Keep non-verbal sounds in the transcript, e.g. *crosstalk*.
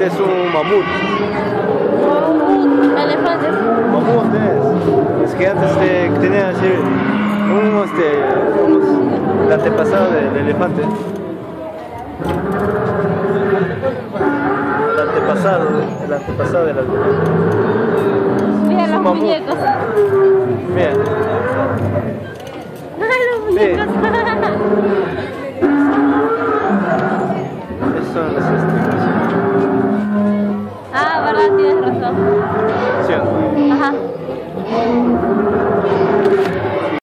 Este es un mamut. Mamut, elefante Mamut es. Es que antes tenía así un este, unos, la antepasada del elefante. El antepasado, el antepasado del elefante. Mira los mamut. muñecos. Mira. *laughs* los muñecos. Sí. 谢谢。老师